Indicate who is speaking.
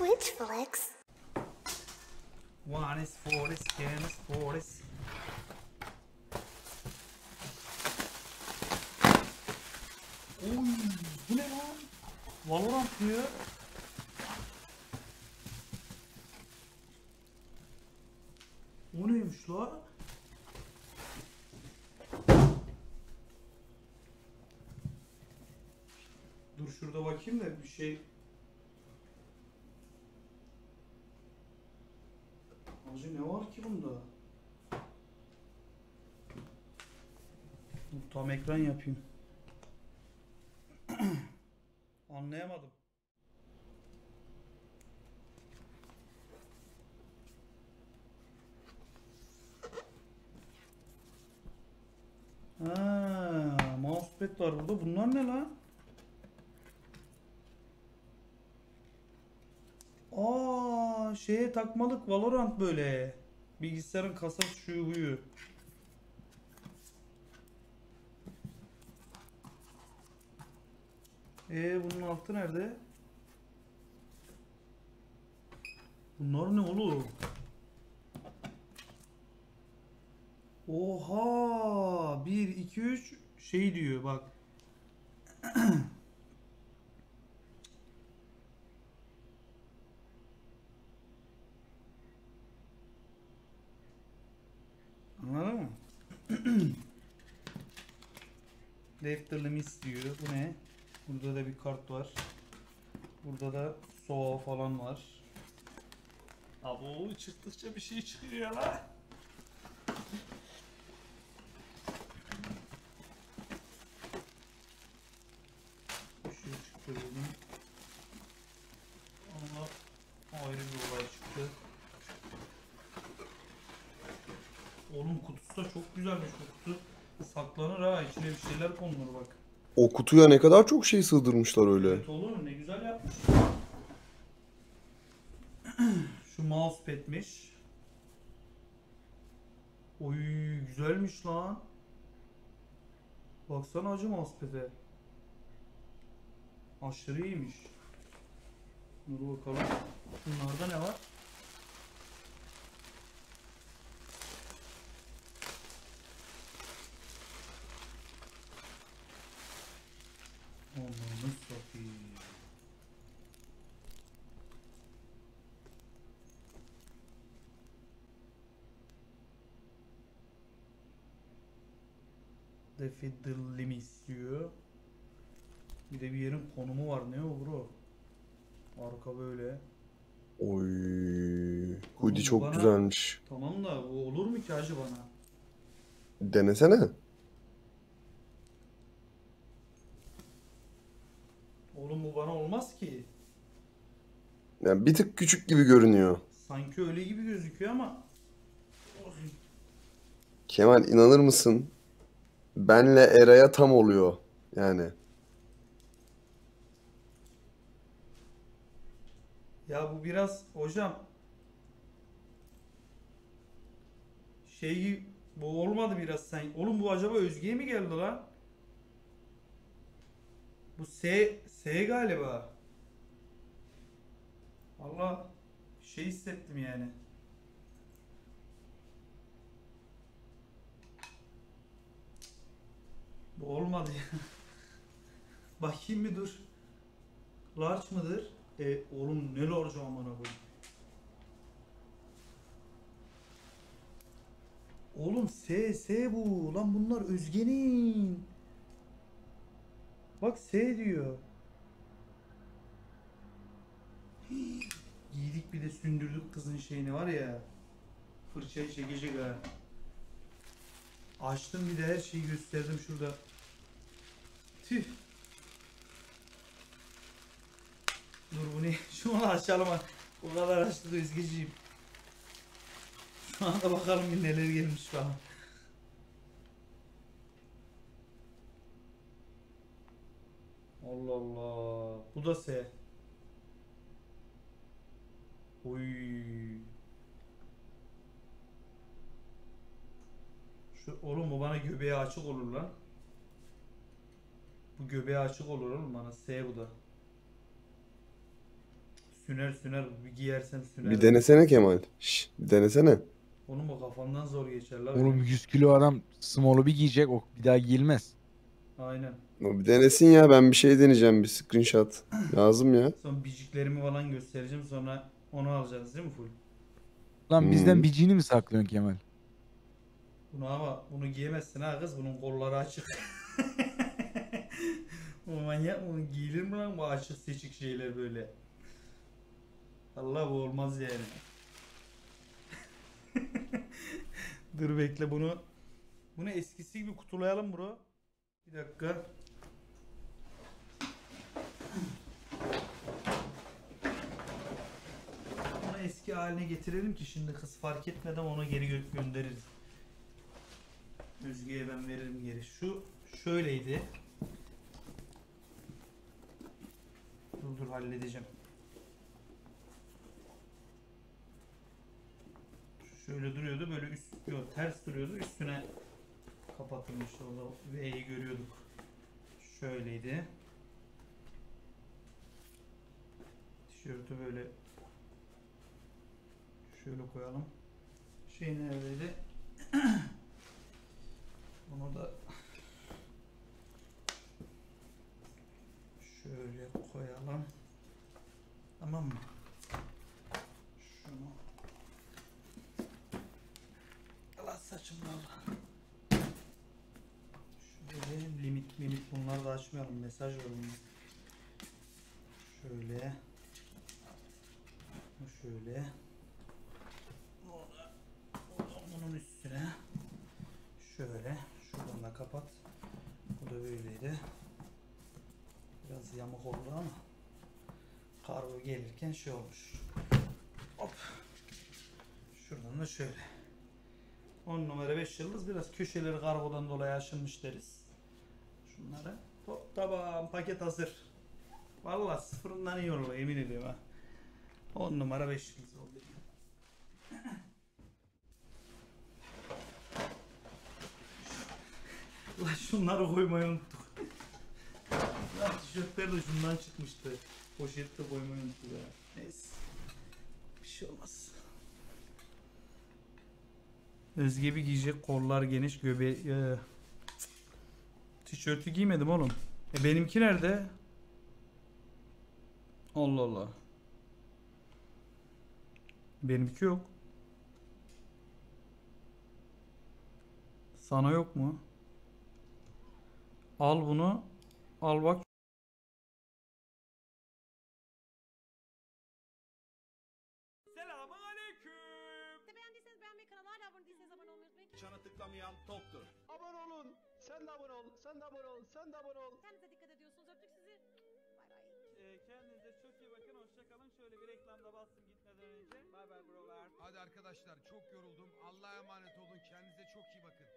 Speaker 1: Twitch flicks.
Speaker 2: One is four is ten is four is. Oy bu ne lan? Valorant diyor. O neymiş la? Dur şurada bakayım da bir şey Hacı ne var ki bunda? Tam ekran yapayım. Anlayamadım. Ha, mousepad var burada. Bunlar ne lan? Şeye takmalık Valorant böyle. Bilgisayarın kasası şu buyu. Ee bunun altı nerede? Bunlar ne oğlum? Oha! 1 2 3 şey diyor bak. Anladın mı? Defterli mis diyor. Bu ne? Burada da bir kart var. Burada da soğuğa falan var. Abo çıktıkça bir şey çıkıyor la. Bir şey çıktı dedim. Ama ayrı bir olay çıktı. Oğlum kutusu da çok güzelmiş bu kutu. Saklanır ha içine bir şeyler konulur bak.
Speaker 3: O kutuya ne kadar çok şey sığdırmışlar öyle.
Speaker 2: Evet oğlum ne güzel yapmış. Şu mousepad'miş. Oy güzelmiş lan. Baksana acı mousepad'e. Aşırı iyiymiş. Dur bakalım. Bunlarda ne var? Defidillim istiyor. Bir de bir yerin konumu var. Ne o bro? Arka böyle.
Speaker 3: Oy. Hoodie çok
Speaker 2: bana-
Speaker 3: güzelmiş.
Speaker 2: Tamam da bu olur mu ki hacı bana?
Speaker 3: Denesene.
Speaker 2: Oğlum bu bana olmaz ki.
Speaker 3: Yani bir tık küçük gibi görünüyor.
Speaker 2: Sanki öyle gibi gözüküyor ama.
Speaker 3: Kemal inanır mısın? Benle Eray'a tam oluyor. Yani.
Speaker 2: Ya bu biraz hocam şey bu olmadı biraz sen. Oğlum bu acaba Özge'ye mi geldi lan? Bu S S galiba. Allah şey hissettim yani. Bu olmadı ya. Bakayım bir dur. Large mıdır? E oğlum ne large amına koyayım. Oğlum S S bu. Lan bunlar Özge'nin. Bak S diyor. Giydik bir de sündürdük kızın şeyini var ya. Fırçayı çekecek ha. Açtım bir de her şeyi gösterdim şurada. Tüh. Dur bu ne? Şu an açalım. O kadar açtı da Özgeciğim. Şu anda bakalım neler gelmiş falan. Allah Allah. Bu da S. Oy. Şu oğlum bu bana göbeği açık olur lan. Bu göbeği açık olur oğlum bana. S bu da. süner süner bir giyersem süner.
Speaker 3: Bir denesene Kemal. Şş, bir denesene.
Speaker 2: Onun bu kafamdan zor geçer la.
Speaker 1: Oğlum
Speaker 2: benim.
Speaker 1: 100 kilo adam small'u bir giyecek o bir daha giyilmez.
Speaker 2: Aynen.
Speaker 3: O bir denesin ya ben bir şey deneyeceğim bir screenshot. Lazım ya.
Speaker 2: Son biciklerimi falan göstereceğim sonra onu alacağız değil mi full?
Speaker 1: Lan
Speaker 3: Hmm.
Speaker 1: bizden biciğini mi saklıyorsun Kemal?
Speaker 2: Bunu ama bunu giyemezsin ha kız bunun kolları açık. Manyak mı? Giyilir mi lan bu açık seçik şeyler böyle? Allah bu olmaz yani. Dur bekle bunu. Bunu eskisi gibi kutulayalım bro. Bir dakika. Bunu eski haline getirelim ki şimdi kız fark etmeden ona geri gö- göndeririz. Özge'ye ben veririm geri. Şu şöyleydi. Dur dur halledeceğim. Şöyle duruyordu böyle üst yok, ters duruyordu üstüne kapatılmıştı orada V'yi görüyorduk. Şöyleydi. Tişörtü böyle şöyle koyalım. Şey neredeydi? Bunu da şöyle koyalım. Tamam mı? Şunu Allah saçımda. Şöyle limit limit bunları da açmayalım. Mesaj bunun. Şöyle. Şöyle. Bunu da bunun üstüne. Şöyle. Şuradan da kapat. Bu da böyleydi. Biraz yamuk oldu ama gelirken şey olmuş. Hop. Şuradan da şöyle. 10 numara 5 yıldız biraz köşeleri kargodan dolayı aşınmış deriz. Şunları. Hop tamam paket hazır. Vallahi sıfırından iyi oldu emin ediyorum ha. 10 numara 5 yıldız oldu. Lan şunları koymayı unuttuk. Tişörtler de şundan çıkmıştı. Poşette koymayı unuttuk ya. Neyse. Bir şey olmaz. Özge bir giyecek kollar geniş göbe e, tişörtü giymedim oğlum. E benimki nerede? Allah Allah. Benimki yok. Sana yok mu? Al bunu. Al bak.
Speaker 4: Tıklamayan toptur.
Speaker 5: Abone olun. Sen de abone ol. Sen de abone ol. Sen de abone ol.
Speaker 6: Kendinize dikkat ediyorsunuz. Öptük sizi. Bay bay.
Speaker 2: Ee, kendinize çok iyi bakın. Hoşçakalın. Şöyle bir reklamda bastım gitmeden önce. Bay bay brolar.
Speaker 4: Hadi arkadaşlar çok yoruldum. Allah'a emanet olun. Kendinize çok iyi bakın.